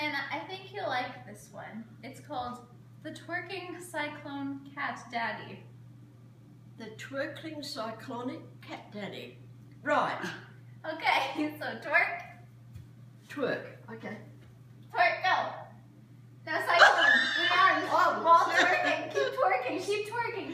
then I think you'll like this one. It's called The Twerking Cyclone Cat Daddy. The Twerking Cyclonic Cat Daddy. Right. okay, so twerk. Twerk, okay. Twerk, go. No cyclone. we are. Oh, while twerking. Keep twerking, keep twerking.